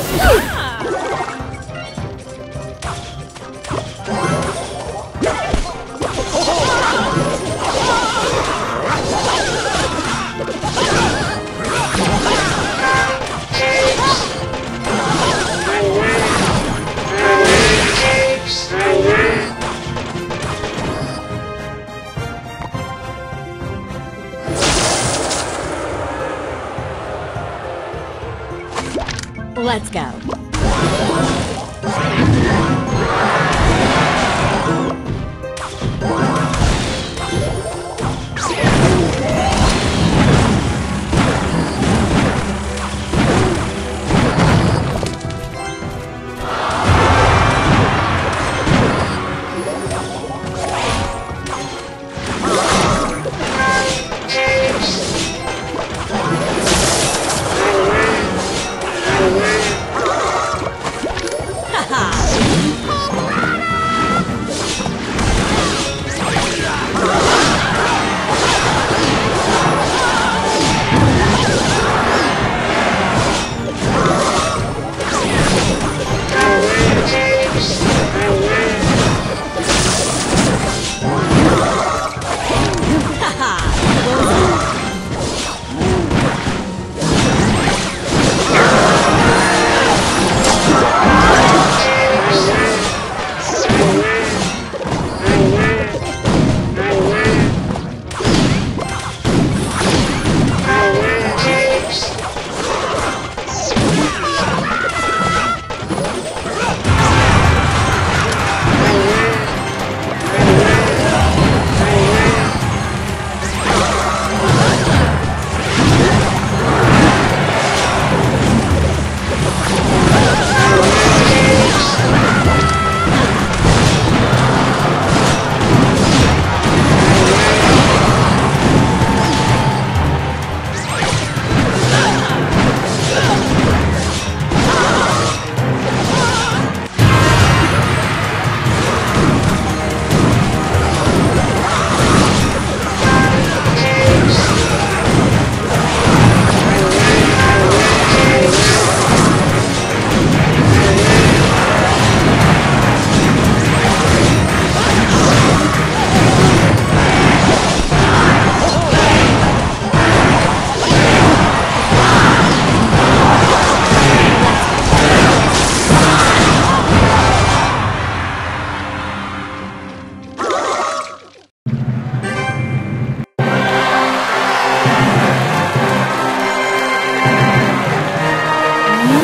Oh! Let's go.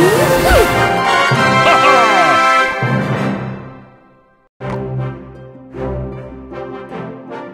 Uhum.